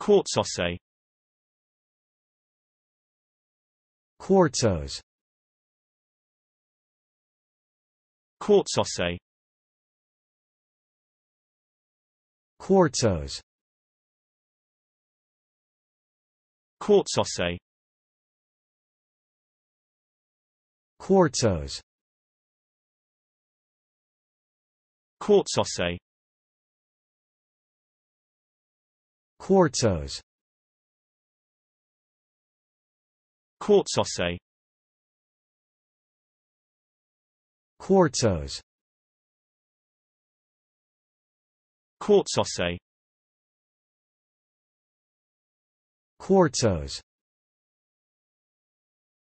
Quartzose Quartzose Quartzose Quartzose Quartzose Quartzose Quartzose Quartzose Quartzose. Quartzose Quartzose. Quartzose